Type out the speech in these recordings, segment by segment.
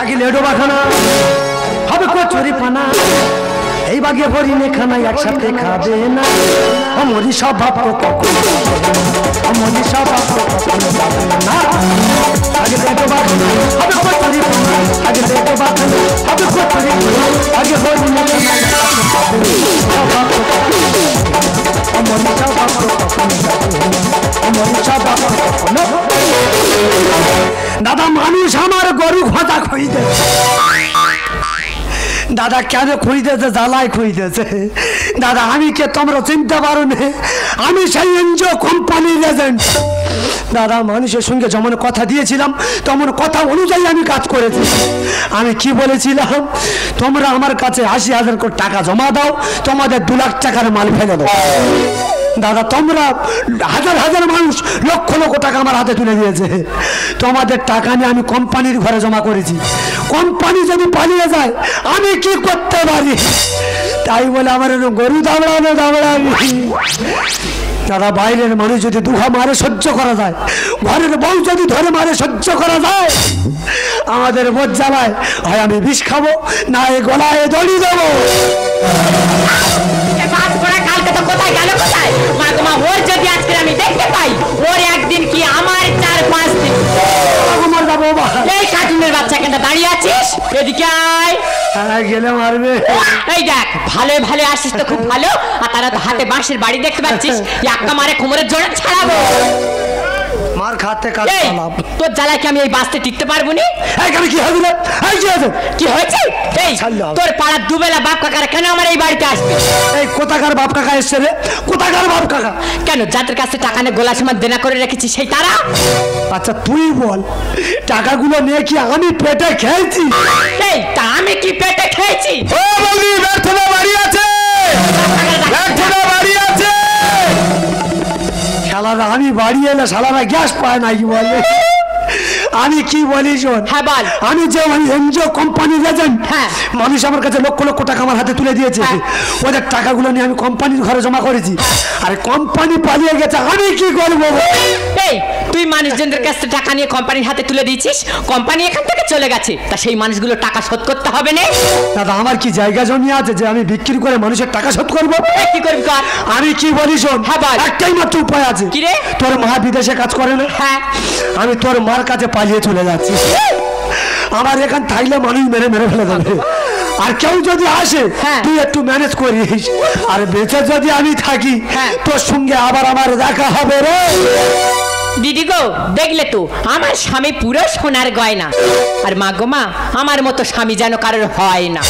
থাকিলে ডোবাখানা হবে কচুরি পানা এই বাগে হরিণে খানা একসাথে খাবে না। অমরি স্বভাব কখন অমরি স্বভাব কখন যাবে না। আগে দেখো বাখানা হবে পানা আগে দেখো বাখানা হবে পানা আগে হরিণে খানা একসাথে খাবে। স্বভাব কখন অমরি স্বভাব কখন যাবে না। অমরি স্বভাব কখন দাদা, মানুষ আমার গরু খোঁজা খুঁজতে দাদা, কেন খুঁজতেছে? জ্বালায় খুঁজতেছে। দাদা, আমি কে তোমরা চিনতে পারো না? আমি সেই এনজিও কোম্পানির এজেন্ট দাদা, মানুষের সঙ্গে যেমন কথা দিয়েছিলাম, তেমন কথা অনুযায়ী আমি কাজ করেছি। আমি কি বলেছিলাম? তোমরা আমার কাছে আশি হাজার করে টাকা জমা দাও, তোমাদের দু লাখ টাকার মাল ফেলে দাও। দাদা, তোমরা হাজার হাজার মানুষ, লক্ষ লক্ষ টাকা আমার হাতে তুলে দিয়েছে। তোমাদের টাকা নিয়ে আমি কোম্পানির ঘরে জমা করেছি। কোম্পানি যদি পালিয়ে যায়, আমি কি করতে পারি? তাই বলে আমার গরু দাবড়ানো দাবড়াবি দাদা, বাইরের মানুষ যদি দুহা মারে, সহ্য করা যায়। ঘরের বউ যদি ধরে মারে, সহ্য করা যায়। আমাদের বোধ জ্বালায় হয় আমি বিষ খাব, না এ গলায় দড়ি দেবো। কোথায় গেল কোথায়? মা গো ওর যদি আজকে আমি দেখতে পাই ওর একদিন কি আমার চার পাঁচ দিন? এই কার্টুনের বাচ্চা কেন দাঁড়িয়ে আছিস? এদিকে আয়। হ্যাঁ গেলে মারবে। এই দেখ ভালো ভালো আসিস তো খুব ভালো। আর তারা তো হাতে বাঁশের বাড়ি দেখতে পাচ্ছিস। একটা মারে কোমরের জোরে ছাড়াবো। মার খাতে কাজ এই চালাব। তোর জ্বালায় কি আমি এই বাসতে টিকতে পারব নি? এইখানে কি হবে না এই কি আছে কি হয়েছে? এই তোর পাড়ার দুবেলা বাপ কাকারা কেন আমার এই বাড়িতে আসবে? এই কোথাকার বাপ কাকা এসছে রে? কোথাকার বাপ কাকা? কেন যাদের কাছে টাকা নিয়ে গোলা সমান দেনা করে রেখেছি সেই তারা? আচ্ছা তুই বল টাকাগুলো নিয়ে কি আমি পেটে খেয়েছি? এই তা আমি কি পেটে খেয়েছি? ও বৌদি ব্যর্থনা বাড়ি আছে। আছে শালারা আমি বাড়ি এলে শালারা গ্যাস পায় না কি বলে আমি কি বলি শোন হ্যাঁ বল। আমি যে ওই এনজিও কোম্পানির এজেন্ট হ্যাঁ। মানুষ আমার কাছে লক্ষ লক্ষ টাকা আমার হাতে তুলে দিয়েছে। হ্যাঁ। ওদের টাকাগুলো নিয়ে আমি কোম্পানির ঘরে জমা করেছি। আর কোম্পানি পালিয়ে গেছে আমি কি করব? এই তুই মানুষজনদের কাছ টাকা নিয়ে কোম্পানির হাতে তুলে দিয়েছিস? কোম্পানি এখান থেকে চলে গেছে। তা সেই মানুষগুলো টাকা শোধ করতে হবে না। দাদা আমার কি জায়গা জমি আছে যে আমি বিক্রি করে মানুষের টাকা শোধ করব? কি করবি কর। আমি কি বলি শোন? হ্যাঁ, বল। একটাই মাত্র উপায় আছে। কি রে? তোর মা বিদেশে কাজ করে না। হ্যাঁ। আমি তোর মার কাছে পালিয়ে চলে যাচ্ছি। আমার এখান থাকলে মানুষ মেরে মেরে ফেলে দেবে। আর কেউ যদি আসে হ্যাঁ। তুই একটু ম্যানেজ করিস। আর বেঁচে যদি আমি থাকি হ্যাঁ। তোর সঙ্গে আবার আমার দেখা হবে রে। দিদি গো দেখলে তো আমার স্বামী পুরো সোনার গয়না। আর মা গো মা আমার মতো স্বামী যেন কারোর হয় না।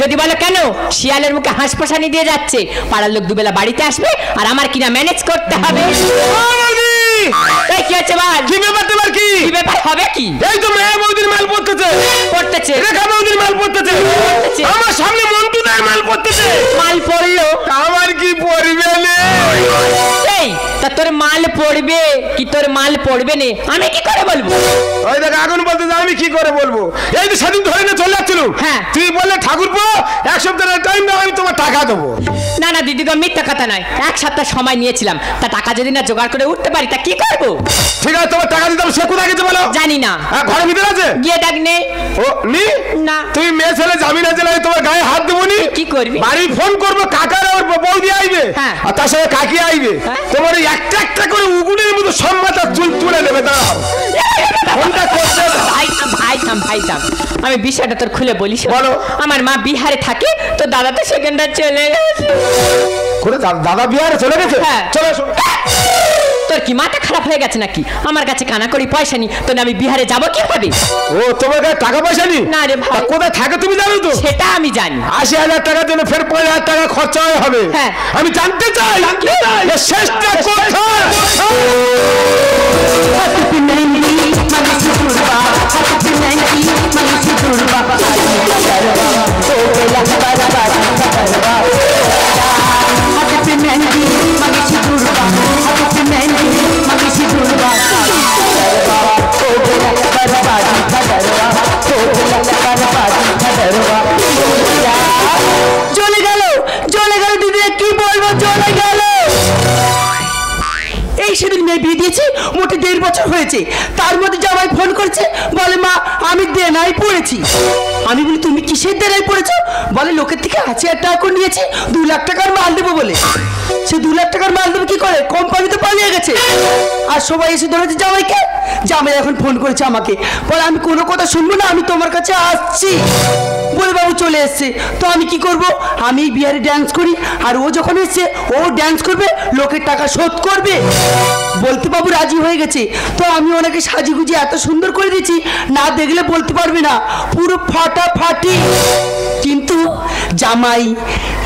যদি বলো কেন শিয়ালের মুখে হাঁস পোষানি দিয়ে যাচ্ছে পাড়ার লোক দুবেলা বাড়িতে আসবে আর আমার কিনা ম্যানেজ করতে হবে। এই কি হচ্ছে ভাই? কি ব্যাপার তোমার কি? কি ব্যাপার হবে কি? এই তো মেয়ে বৌদির মাল পড়তেছে। পড়তেছে। রেখা বৌদির মাল পড়তেছে। পড়তেছে। আমার সামনে মন্টুদার মাল পড়তেছে। মাল পড়ল। আমার কি পরিবে এই তা তোর মাল পড়বে? কি তোর মাল পড়বে নে? আমি কি করে বলব? ওই দেখ আগুন বলতে আমি কি করে বলব? এই তো সেদিন ধরে নিয়ে চলে যাচ্ছিল। হ্যাঁ। তুই বললে ঠাকুর এক সপ্তাহের টাইম দাও আমি তোমার টাকা দেবো। না না দিদি গো মিথ্যা কথা নয়। এক সপ্তাহ সময় নিয়েছিলাম। তা টাকা যদি না জোগাড় করে উঠতে পারি তা কি করব? ঠিক আছে তোমার টাকা দিতে হবে সে কোথায় গেছে বলো? জানি না। হ্যাঁ ঘরের ভিতরে আছে? গিয়ে ডাক নেই ও নি? না। তুই মেয়ে ছেলে যাবি না জেলায় তোমার গায়ে হাত দেবো নি কি করবি? বাড়ি ফোন করব কাকার ওর বৌদি আইবে। হ্যাঁ। আর তার সাথে কাকি আইবে। হ্যাঁ। তোমার ওই একটা একটা করে উগুনের মতো সম্মাতা চুল তুলে নেবে দাঁড়াও। ফোনটা করতে ভাই ভাই থাম ভাই থাম। আমি বিষয়টা তোর খুলে বলিস। বলো। আমার মা বিহারে থাকে তো দাদা তো সেখানটা চলে গেছে। করে দাদা বিহারে চলে গেছে? হ্যাঁ। চলে এসো তোর কি মাথা খারাপ হয়ে গেছে নাকি? আমার কাছে কানা করি পয়সা নি তো আমি বিহারে যাব কীভাবে? ও তোমার কাছে টাকা পয়সা নি? না রে ভাই। কোথায় থাকে তুমি জানো তো? সেটা আমি জানি। আশি হাজার দিলে জন্য ফের পাঁচ হাজার টাকা খরচ হবে। হ্যাঁ। আমি জানতে চাই। জানতে চাই। শেষটা কোথায়? মেয়ে বিয়ে দিয়েছি, মোটে দেড় বছর হয়েছে। তার মধ্যে জামাই ফোন করছে, বলে, মা, আমি দেনাই পড়েছি। আমি বলি, তুমি কিসের দেনাই পড়েছো? বলে, লোকের থেকে হাজার হাজার টাকা করে নিয়েছে, দু লাখ টাকার মাল দেবো বলে। সে দু লাখ টাকার মাল দেবো কি করে? কোম্পানি তো পালিয়ে গেছে। আর সবাই এসে ধরেছে জামাইকে। জামাই এখন ফোন করেছে আমাকে। বলে, আমি কোনো কথা শুনব না, আমি তোমার কাছে আসছি। বাবু চলে এসছে। তো আমি কি করব? আমি বিহারে ড্যান্স করি, আর ও যখন এসছে, ও ড্যান্স করবে, লোকের টাকা শোধ করবে। বলতে বাবু রাজি হয়ে গেছে। তো আমি ওনাকে সাজিগুজি এত সুন্দর করে দিয়েছি, না দেখলে বলতে পারবে না। পুরো ফাটাফাটি। কিন্তু জামাই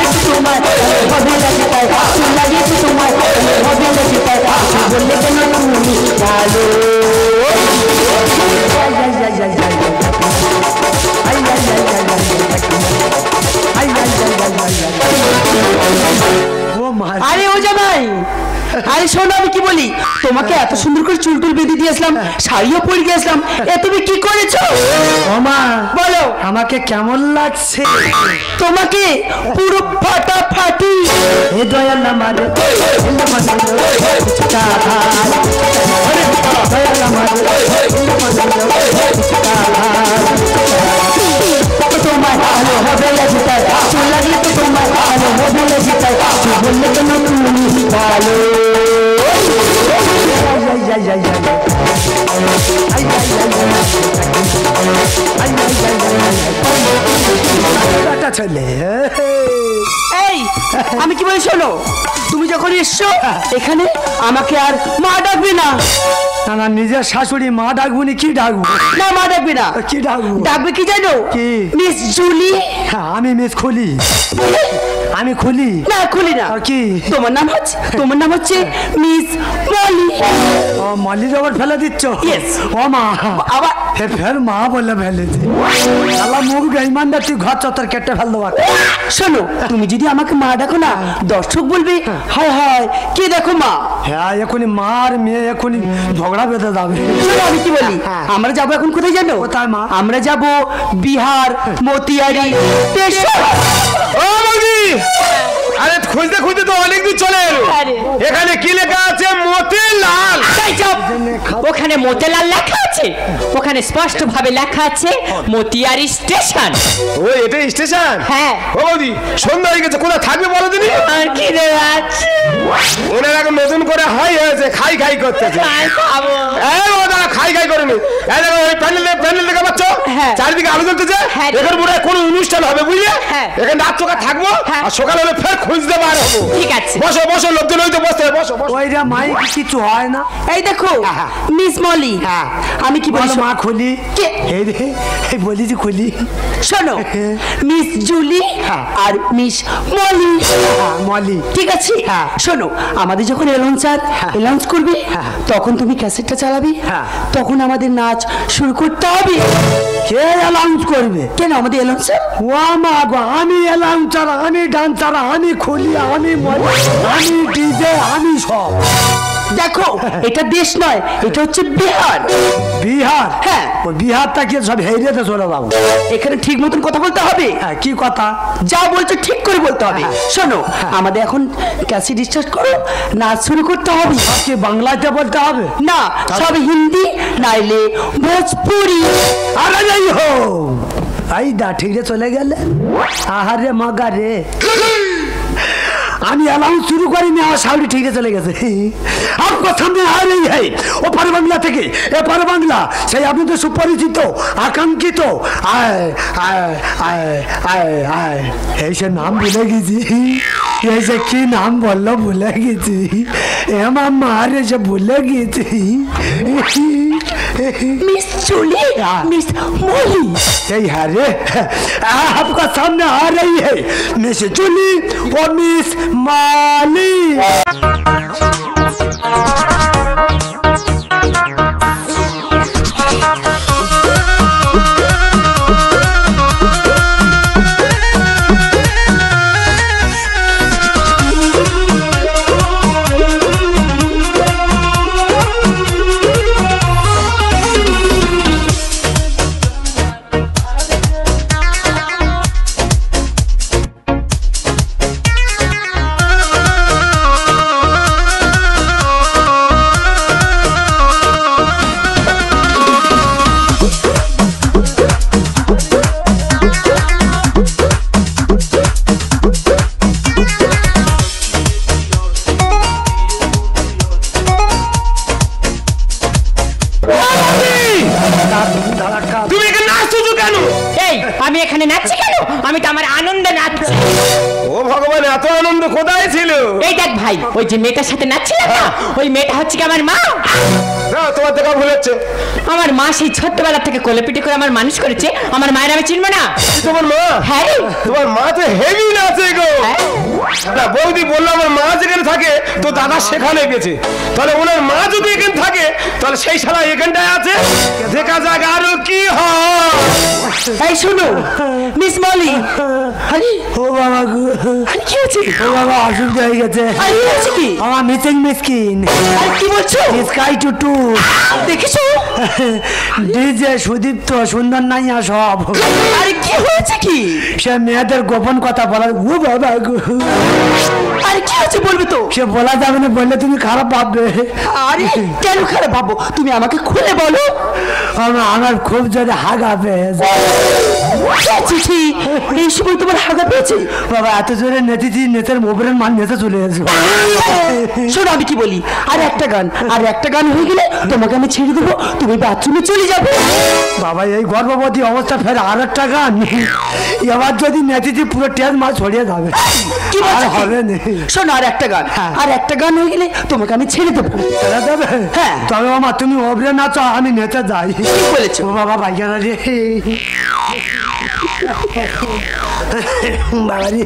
लगी तो मैं होने लगी पर तू लगी तो मैं होने लगी पर तू बोले तो ना मुनी डालो ay ay ay ay ay ay ay আরে শোনো আমি কি বলি তোমাকে এত সুন্দর করে চুল টুল বেঁধে দিয়েছিলাম শাড়িও পরে গিয়েছিলাম এ তুমি কি করেছ ও মা বলো আমাকে কেমন লাগছে তোমাকে পুরো ফাটাফাটি এ দয়াল আমার দয়াল আমার তোমার হবে চুল লাগলে তো তোমার ভালো হবে চুল বললে তুমি ভালো ছেলে এই আমি কি বলি শোনো? তুমি যখন এসছো এখানে আমাকে আর মা ডাকবে না। না না নিজের শাশুড়ি মা ডাকবো নি কি ডাকবো? না মা ডাকবে না। কি ডাকবো? ডাকবে কি জানো? কি? মিস জুলি হ্যাঁ, আমি মিস খুলি আমি খুলি না খুলি না। কি? তোমার নাম হচ্ছে তোমার নাম হচ্ছে মিস মলি ও মালি জবর ফেলে দিচ্ছ. ও মা। আবার ফের মা বলে ফেলেছে। মুখ তুই ঘর চত্বর কেটে ফেল শোনো তুমি যদি আমাকে মা ডাকো না দর্শক বলবে হায় হায় কে দেখো মা? হ্যাঁ এখনই মার মেয়ে এখনই ঝগড়া বেঁধে যাবে। আমি কি বলি? আমরা যাব এখন কোথায় জানো? কোথায় মা? আমরা যাব বিহার মতিয়ারি ও আরে খুঁজতে খুঁজতে তো অনেক দূর চলে এলো। এখানে কি লেখা আছে? মতিলাল। ওখানে মতিলাল লেখা আছে। ওখানে স্পষ্ট ভাবে লেখা আছে মতিয়ারি স্টেশন। ও এটা স্টেশন? হ্যাঁ। ও বৌদি সন্ধ্যা হয়ে গেছে কোথায় থাকবে বলো দিনি আর কি রে আছে? ওনার এখন নতুন করে হাই হয়েছে খাই খাই করতেছে। খাই খাই করেনি। হ্যাঁ। চারিদিকে আলো জ্বলতেছে। হ্যাঁ। এখানে কোনো অনুষ্ঠান হবে বুঝলে? হ্যাঁ। এখানে রাত চোখা থাকব। আর সকাল হলে ফের খুঁজতে বার হব। ঠিক আছে। বসো বসো লোকজন হইতে বসতে বসো বসো ওইটা মাই কিছু হয় না? এই দেখো মিস মলি। আমি কি বলি মা খুলি। কে? এই রে এই বলি যে খুলি। শোনো মিস জুলি আর মিস মলি। হ্যাঁ, মলি। ঠিক আছে? শোনো আমাদের যখন অ্যালাউন্সার অ্যালাউন্স করবে তখন তুমি ক্যাসেটটা চালাবে হ্যাঁ। তখন আমাদের নাচ শুরু করতে হবে। কে অ্যালাউন্স করবে? কেন আমাদের অ্যালাউন্সার ও মা গো আমি অ্যালাউন্সার আমি ডান্সার আমি খুলি আমি মলি আমি ডিজে আমি সব। দেখো এটা দেশ নয় এটা হচ্ছে বিহার। বিহার? হ্যাঁ। ওই বিহারটা কি সব হেরিয়েতে চলে যাব এখানে ঠিক মতন কথা বলতে হবে? হ্যাঁ কি কথা? যা বলছো ঠিক করে বলতে হবে। শোনো আমাদের এখন ক্যাসেট স্টার্ট করো নাচ শুরু করতে হবে। সব কি বাংলাতে বলতে হবে? না সব হিন্দি নাইলে ভোজপুরি। আরে যাই হো এই দা ঠিক চলে গেলে? আহারে মাগা রে। আমি অ্যালাউন্স শুরু করিনি, আমার সাউরি ঠিকই চলে গেছে। আপনার সামনে আর এই ও ওপার বাংলা থেকে। এপার বাংলা সেই আপনি তো সুপরিচিত, আকাঙ্ক্ষিত। আয় আয় আয় আয় আয়, এই সে নাম ভুলে গেছি। जैसे कि नाम बोलो भूलेगी थी हम हम मारे जब भूलेगी थी मिस चूली मिस मोली ये हरे आपका सामने आ रही है मिस चुली और मिस माली এখানে নাচছি কেন? আমি তো আমার আনন্দে নাচছি। ও ভগবান এত আনন্দ কোথায় ছিল? এই দেখ ভাই ওই যে মেয়েটার সাথে নাচছিল না? ওই মেয়েটা হচ্ছে কি আমার মা? না তোমার দেখা ভুল হচ্ছে। আমার মা সেই ছোট্টবেলা থেকে কোলে পিঠে করে আমার মানুষ করেছে আমার মায়ের আমি চিনবো না। তোমার মা? হ্যাঁ তোমার মা তো হেভি নাচে গো। হ্যাঁ। না বৌদি বলল আমার মা যেখানে থাকে তো দাদা সেখানে গেছে। তাহলে ওনার মা যদি এখানে থাকে তাহলে সেই শালা এখানটায় আছে? দেখা যাক আরও কি হয়। এই শোনো মিস মলি আরে! ও বাবা গো। আরে কি হচ্ছে ও বাবা অসুবিধা হয়ে গেছে। আরে কি হচ্ছে কি? আমার মিসিং মিসকিন আরে কি বলছো? স্কাই টু টু দেখেছ? ডিজে সুদীপ্ত সুন্দর নাইয়া সব। আরে কি হয়েছে কি? সে মেয়েদের গোপন কথা বলার ও বাবা গো। আরে কি হচ্ছে বলবে তো? সে বলা যাবে না বললে তুমি খারাপ ভাববে। আরে কেন খারাপ ভাবো তুমি আমাকে খুলে বলো। আমার খুব জোরে হাগা পেয়েছে চিঠি এই সময় তোমার হাগা পেয়েছে? বাবা এত জোরে নেতেছি নেতের মোবাইলের মান নেতে চলে এসো শোনো আমি কি বলি? আর একটা গান আর একটা গান হয়ে গেলে তোমাকে আমি ছেড়ে দেবো তুমি বাথরুমে চলে যাবে। বাবা এই গর্ভবতী অবস্থা ফের আর একটা গান? এবার যদি নেতেছি পুরো টেজ মাছ ছড়িয়ে যাবে। কি আর হবে না। শোনো আর একটা গান হ্যাঁ। আর একটা গান হয়ে গেলে তোমাকে আমি ছেড়ে দেবো। ছেড়ে দেবে? হ্যাঁ। তবে মামা তুমি ওবরে নাচো আমি নেতে যাই। ঠিক বলেছ। বাবা ভাইয়ারা রে। বাবা রে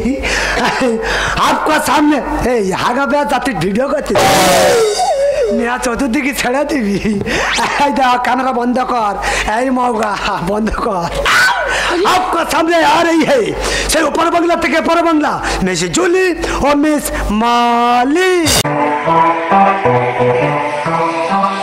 आपका সামনে এই হাগা বেয়া তাতে ভিডিও করতে নেয়া চতুর্দিকে ছেড়ে দিবি এই দেখ ক্যামেরা বন্ধ কর এই মৌগা বন্ধ কর आपका सामने आ रही है से ऊपर बंगला থেকে পর বাংলা মিস জুলি ও মিস মালি আমার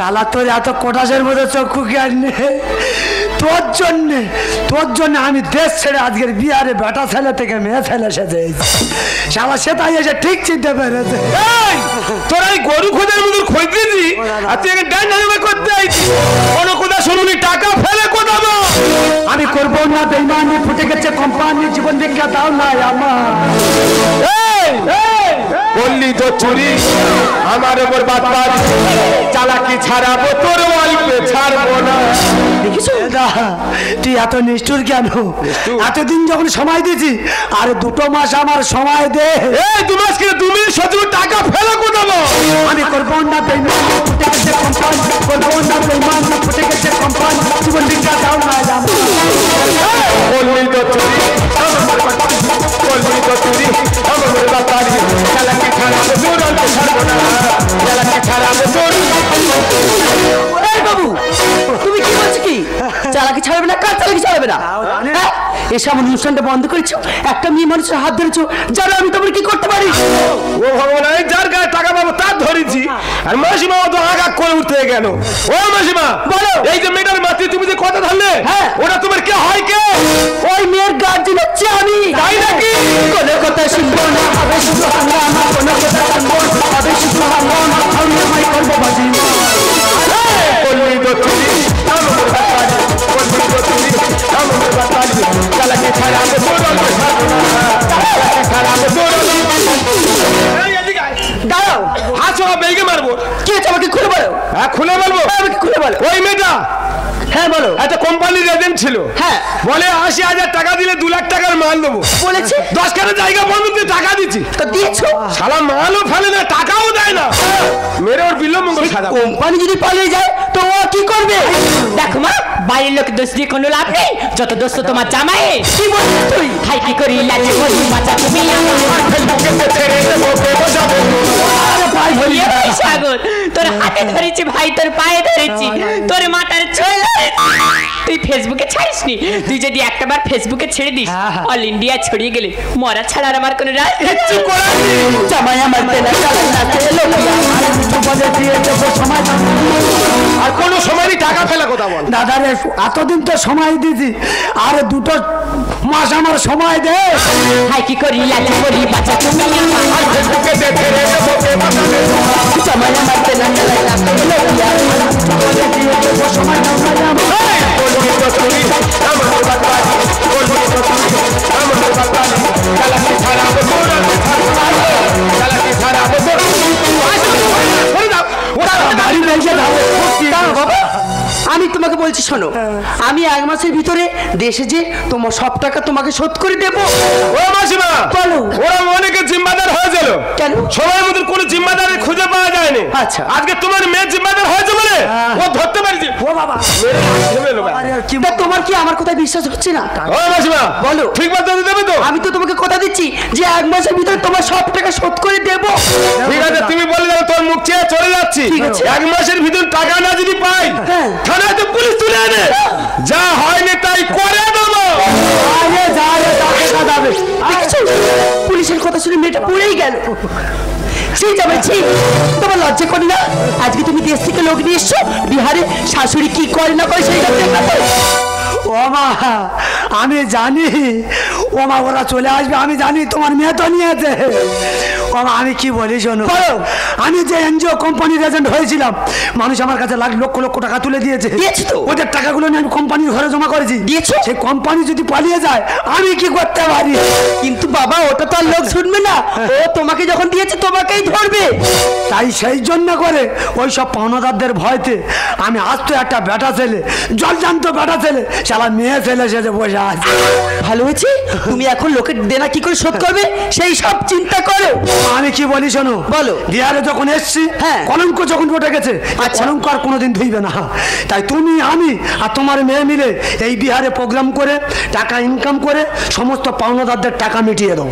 শালা তোর এত কোটাসের মধ্যে চক্ষু জ্ঞান নেই। তোর জন্যে তোর জন্য আমি দেশ ছেড়ে আজকের বিহারে বেটা ছেলে থেকে মেয়ে ছেলে সেজে শালা সেটাই এসে ঠিক চিনতে পেরেছে। তোর এই গরু খোঁজার মতো খোঁজ দিয়েছি আর তুই নামে করতে আইছিস কোনো কোথা শুনুনি টাকা ফেলে কোথাবো আমি করব না বেইমানি ফুটে গেছে কোম্পানি জীবন ভিক্ষা দাও না আমার বললি তো চুরি আমার ওপর বাতবাজ চালাকি ছাড়াবো তোর অল্পে ছাড়বো না। তুই এত নিষ্ঠুর কেন? এতদিন যখন সময় দিয়েছি আর দুটো মাস আমার সময় দে। এই দু মাস কিনে তুমি সতেরো টাকা ফেলে কোথাবো আমি করব না বেইমান ফুটে গেছে কোম্পানি। করব না বেইমান ফুটে গেছে কোম্পানি। জীবন ভিক্ষা দাও না আমার বললি তো চুরি বললি তো চুরি আমার বাতারি Yala kikara muturi চালাকি ছাড়বে না কার চালাকি ছাড়বে না। হ্যাঁ? এসব অনুষ্ঠানটা বন্ধ করেছ একটা মেয়ে মানুষের হাত ধরেছো জানো আমি তোমার কি করতে পারি ও ভগবান আমি যার গায়ে টাকা পাবো তার ধরেছি আর মাসিমা তো আগা করে উঠতে গেল ও মাসিমা বলো। এই যে মেয়েটার মাতৃ তুমি যে কথা ধরলে হ্যাঁ। ওটা তোমার কে হয় কে ওই মেয়ের গার্জেন হচ্ছে আমি তাই নাকি? কোনো কথা শুনব না হবে শুধু হাঙ্গামা কোনো কথা শুনব না হবে শুধু হাঙ্গামা আমি আমায় করব বাজি কোম্পানির হ্যাঁ, হ্যাঁ, হ্যাঁ, এজেন্ট ছিল। হ্যাঁ। বলে আশি হাজার টাকা দিলে দু লাখ টাকার মাল দেবো। বলেছে? দশ খানা জায়গা বন্ধু টাকা দিচ্ছি তো দিয়েছ সালা মালও ফেলে না টাকাও দেয় না। মেরে ওর বিলম্ব কোম্পানি যদি পালিয়ে যায় তো ও কি করবে? দেখ মা বাইরের লোক দোষ দিয়ে কোনো লাভ নেই। যত দোষ তোমার জামাই। কি বলছিস তুই? হাই কি করি? লাজে করি বাঁচা তুমি সাগর তোর হাতে ধরেছি ভাই তোর পায়ে ধরেছি। তোর মাথার চুল তুই ফেসবুকে ছাড়িসনি? তুই যদি একটাবার ফেসবুকে ছেড়ে দিস হ্যাঁ, হ্যাঁ। অল ইন্ডিয়া ছড়িয়ে গেলে মরা ছাড়া আর আমার কোনো নেই। জামাই আমার কথা বল দাদা রে এতদিন তো সময় দিছি আর দুটো মাস আমার সময় দে হাই কি করি লাজে করি বাঁচা তুমি আমার ফেসবুকে ছেড়ে দেবো কে বোঝাবে জামাই আমার তেনা চালাই না বলে দেবো সময় না রে আমার। বলবি তো তুমি আমার বাতালি বলবি তো তুমি আমার বাতালি ছাড়া বছর চালাকি ছাড়া বছর করে দাও ওরা গাড়ি বেঁচে তোমাকে বলছি শোনো আমি এক মাসের ভিতরে দেশে যে তোমার সব টাকা তোমাকে শোধ করে দেবো ও মাসিমা বলো। ওরা অনেকে জিম্মাদার হয়েছিল কেন? সময় মতো কোনো জিম্মাদারি খুঁজে পাওয়া যায়নি আচ্ছা। আজকে তোমার মেয়ে জিম্মাদার হয়েছে বলে হ্যাঁ। ও ধরতে পারছি ও বাবা তোমার কি আমার কথা বিশ্বাস হচ্ছে না ও মাসিমা বলো। ঠিক মতো দেবে তো আমি তো তোমাকে কথা দিচ্ছি যে এক মাসের ভিতরে তোমার সব টাকা শোধ করে দেবো ঠিক আছে তুমি বলে দাও তোর মুখ চেয়ে চলে যাচ্ছি ঠিক আছে। এক মাসের ভিতর টাকা না যদি পাই হ্যাঁ। থানায় তো পুলিশ তুলে আনে। যা হয়নি তাই করে দেবো। পুলিশের কথা শুনে মেয়েটা পড়েই গেল। সেই যাবে ছি। তোমার লজ্জা করে না? আজকে তুমি দেশ থেকে লোক নিয়ে এসছো? বিহারে শাশুড়ি কি করে না করে সেই আমি জানি। ও মা ওরা চলে আসবে আমি জানি তোমার মেয়ে তো নিয়েছে। আমি কি বলি শোনো। আমি যে এনজিও কোম্পানির এজেন্ট হয়েছিলাম মানুষ আমার কাছে লাখ লক্ষ লক্ষ টাকা তুলে দিয়েছে। দিয়েছে তো। ওদের টাকাগুলো নিয়ে আমি কোম্পানির ঘরে জমা করেছি। দিয়েছ? সেই কোম্পানি যদি পালিয়ে যায় আমি কি করতে পারি? কিন্তু বাবা ওটা তো আর লোক শুনবে না। ও তোমাকে যখন দিয়েছে তোমাকেই ধরবে। তাই সেই জন্য করে ওই সব পাওনাদারদের ভয়তে আমি আজ তো একটা বেটা ছেলে জল জানতো বেটা ছেলে শালা মেয়ে ছেলে সেজে বসে আছে। ভালো হয়েছে? তুমি এখন লোকের দেনা কি করে শোধ করবে? সেই সব চিন্তা করো। আমি কি বলি শোনো? বলো। বিহারে যখন এসছি হ্যাঁ। কলঙ্ক যখন উঠে গেছে আচ্ছা। কলঙ্ক আর কোনোদিন ধুইবে না। তাই তুমি আমি আর তোমার মেয়ে মিলে এই বিহারে প্রোগ্রাম করে টাকা ইনকাম করে সমস্ত পাওনাদারদের টাকা মিটিয়ে দাও।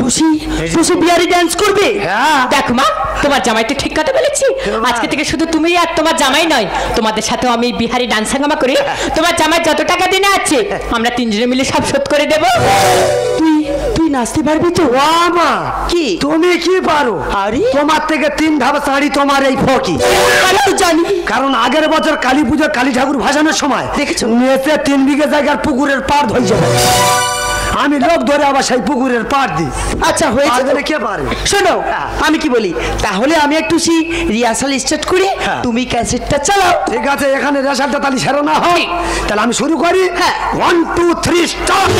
টুসি টুসি বিহারি ডান্স করবে? হ্যাঁ। দেখো মা তোমার জামাই তো ঠিক কথা বলেছি? আজকে থেকে শুধু তুমি আর তোমার জামাই নয় তোমাদের সাথেও আমি বিহারি ডান্স হাঙ্গামা করি। তোমার জামাই যত টাকা দিনে আছে আমরা তিনজনে মিলে সব শোধ করে দেবো। তুই তুই নাচতে পারবি তো? ও মা! কি? তুমি কি পারো? আরে? তোমার থেকে তিন ধাপ শাড়ি তোমার এই ফকি। জানি। কারণ আগের বছর কালী পুজোর কালী ঠাকুর ভাসানোর সময় দেখেছ? মেয়েতে তিন বিঘে জায়গার পুকুরের পার ধরে যাবে। আমি লোক ধরে আবার সেই পুকুরের পার দিই। আচ্ছা হয়েছে কে পারে? শোনো আমি কি বলি? তাহলে আমি একটু সি রিহার্সাল স্টার্ট করি হ্যাঁ। তুমি ক্যাসেটটা চালাও। ঠিক আছে এখানে রেশালটা তাহলে সেরো না হয়। তাহলে আমি শুরু করি। হ্যাঁ। One two three start